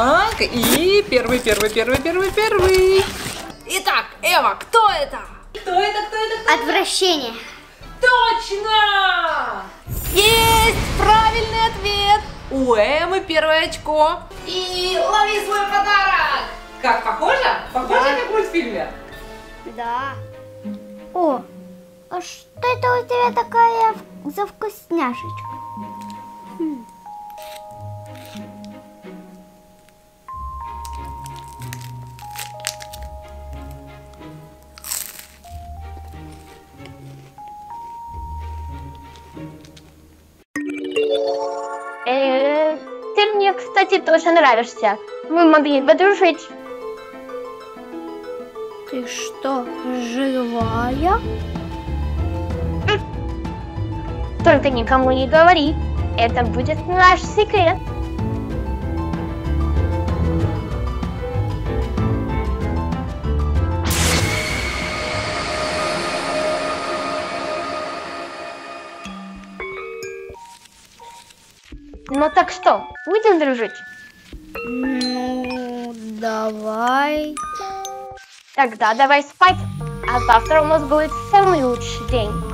Так, и первый, первый, первый, первый, первый. Итак, Эва, кто это? Кто это, кто это, кто Отвращение. Точно! Есть правильный ответ! У Эммы первое очко. И лови свой подарок! Как, похоже? Похоже, как в мультфильме? Да. О, а что это у тебя такая за вкусняшечка? Мне, кстати, тоже нравишься. Мы могли подружить. Ты что, живая? Только никому не говори. Это будет наш секрет. Ну так что, будем дружить? Ну, давай. Тогда давай спать. А завтра у нас будет самый лучший день.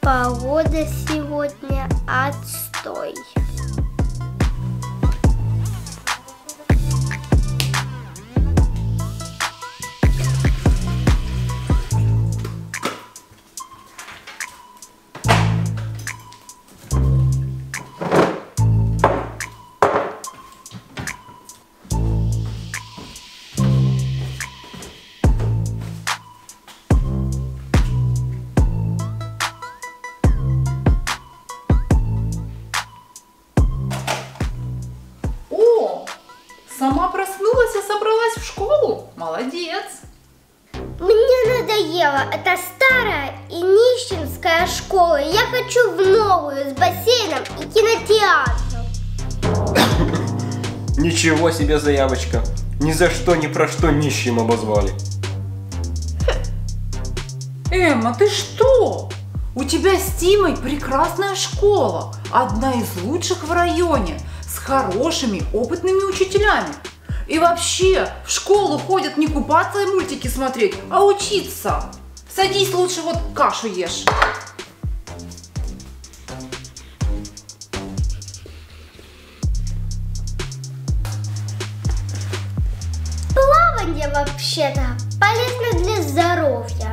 Погода сегодня отстой. Сама проснулась и собралась в школу. Молодец. Мне надоела эта старая и нищенская школа. Я хочу в новую с бассейном и кинотеатром. Ничего себе заявочка. Ни за что, ни про что нищим обозвали. Эмма, ты что? У тебя с Тимой прекрасная школа. Одна из лучших в районе. С хорошими, опытными учителями. И вообще, в школу ходят не купаться и мультики смотреть, а учиться. Садись лучше вот кашу ешь. Плавание вообще-то полезно для здоровья.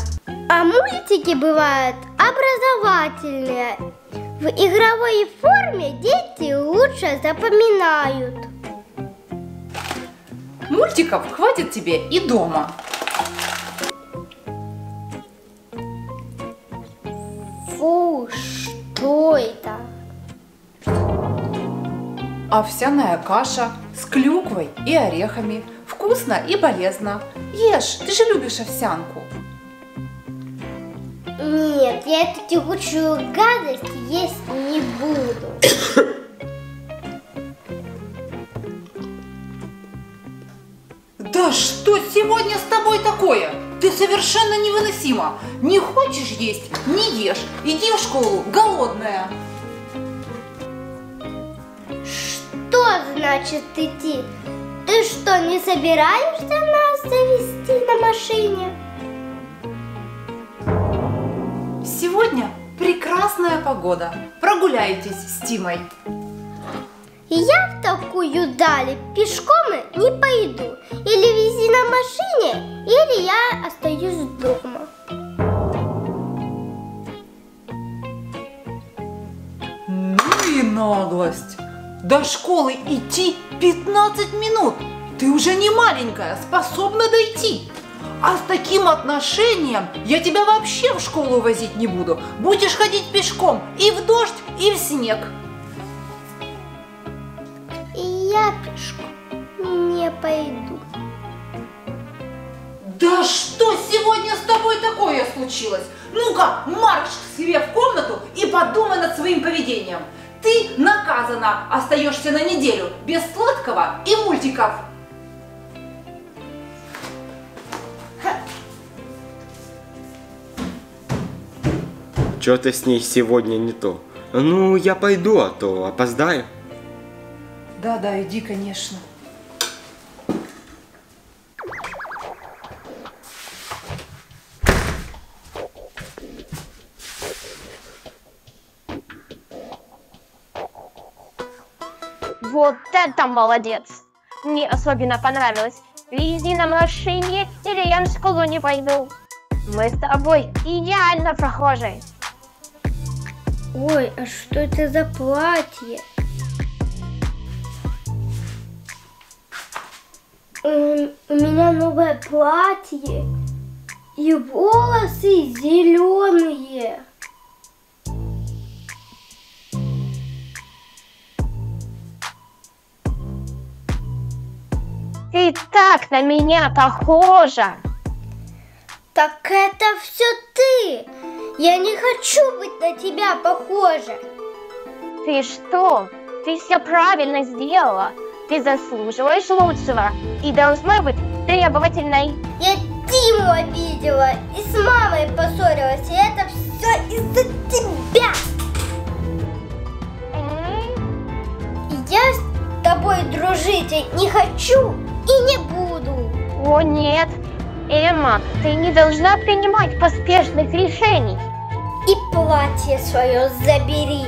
А мультики бывают образовательные. В игровой форме дети лучше запоминают. Мультиков хватит тебе и дома. Фу, что это? Овсяная каша с клюквой и орехами. Вкусно и полезно. Ешь, ты же любишь овсянку. Нет, я эту тягучую гадость есть не буду. Да что сегодня с тобой такое? Ты совершенно невыносима. Не хочешь есть, не ешь. Иди в школу, голодная. Что значит идти? Ты что, не собираешься нас завести на машине? Сегодня прекрасная погода. Прогуляйтесь с Тимой. Я в такую дали пешком не пойду. Или вези на машине, или я остаюсь дома. Ну и наглость. До школы идти 15 минут. Ты уже не маленькая, способна дойти. А с таким отношением я тебя вообще в школу возить не буду. Будешь ходить пешком и в дождь, и в снег. И школу не пойду. Да что сегодня с тобой такое случилось? Ну-ка, марш к себе в комнату и подумай над своим поведением. Ты наказана, остаешься на неделю без сладкого и мультиков. Что-то с ней сегодня не то. Ну, я пойду, а то опоздаю. Да-да, иди, конечно. Вот это молодец! Мне особенно понравилось. Лизи на машине или я в школу не пойду. Мы с тобой идеально прохожи. Ой, а что это за платье? Эм, у меня новое платье и волосы зеленые. Ты так на меня похожа. Так это все ты. Я не хочу быть на тебя похожа. Ты что? Ты все правильно сделала. Ты заслуживаешь лучшего и должна быть требовательной. Я Тиму обидела и с мамой поссорилась, и это все из-за тебя. Я с тобой дружить не хочу и не буду. О нет, Эмма, ты не должна принимать поспешных решений. И платье свое забери.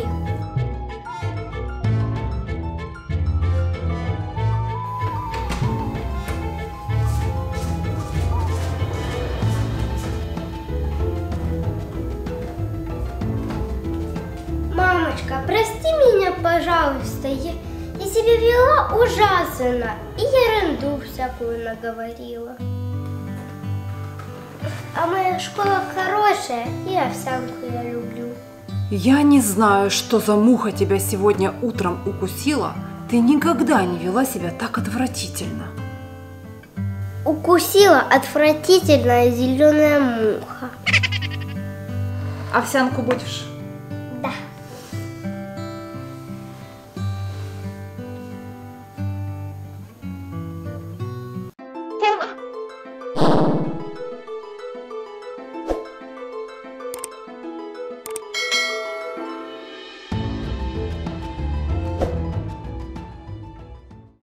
Мамочка, прости меня, пожалуйста. Я, я себя вела ужасно и ерунду всякую наговорила. А моя школа хорошая, и овсянку я люблю. Я не знаю, что за муха тебя сегодня утром укусила. Ты никогда не вела себя так отвратительно. Укусила отвратительная зеленая муха. Овсянку будешь?